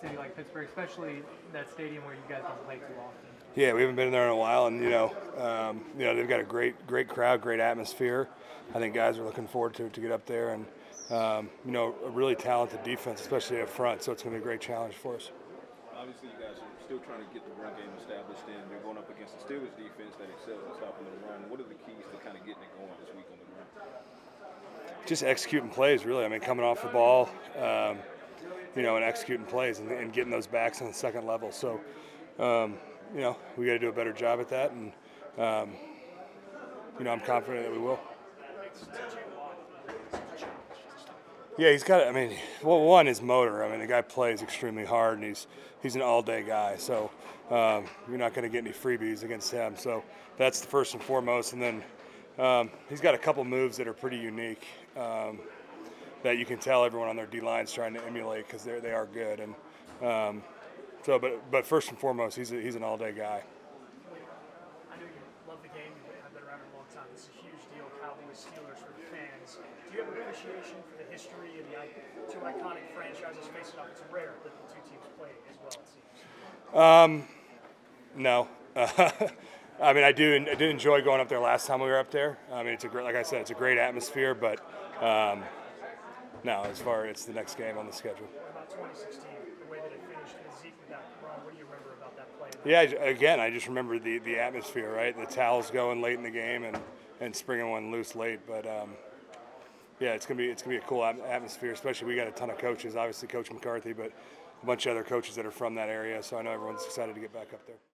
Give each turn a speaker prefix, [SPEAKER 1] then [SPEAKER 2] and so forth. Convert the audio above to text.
[SPEAKER 1] city like Pittsburgh, especially that stadium where you guys don't play too often?
[SPEAKER 2] Yeah, we haven't been there in a while, and you know, um, you know they've got a great, great crowd, great atmosphere. I think guys are looking forward to to get up there, and um, you know, a really talented defense, especially up front. So it's going to be a great challenge for us.
[SPEAKER 3] Obviously, you guys are still trying to get the run game established, and they're going up against the Steelers defense that excels at stopping the run. What are the keys to kind of getting it going this week on the run?
[SPEAKER 2] Just executing plays, really. I mean, coming off the ball, um, you know, and executing plays and, and, getting those backs on the second level. So, um, you know, we got to do a better job at that, and um, you know, I'm confident that we will. Yeah, he's got. I mean, well, one is motor. I mean, the guy plays extremely hard, and he's he's an all-day guy. So um, you're not going to get any freebies against him. So that's the first and foremost. And then um, he's got a couple moves that are pretty unique um, that you can tell everyone on their D line's trying to emulate because they they are good. And um, so, but but first and foremost, he's a, he's an all-day guy.
[SPEAKER 4] I know you love the game. You've been around a long time. This is a huge deal, Cowboys Steelers for the fans. Do you have appreciation for the history and the two iconic franchises facing off? It's rare that the two teams play as well. It seems.
[SPEAKER 2] Um, no. I mean, I do. I did enjoy going up there last time we were up there. I mean, it's a great, like I said, it's a great atmosphere. But um, no, as far it's the next game on the schedule.
[SPEAKER 4] About 2016? The way that it finished with Zeke with that run. What do you remember about that play?
[SPEAKER 2] Yeah, again, I just remember the the atmosphere, right? The towels going late in the game and and springing one loose late. But um, yeah, it's gonna be it's gonna be a cool atmosphere. Especially we got a ton of coaches. Obviously, Coach McCarthy, but a bunch of other coaches that are from that area. So I know everyone's excited to get back up there.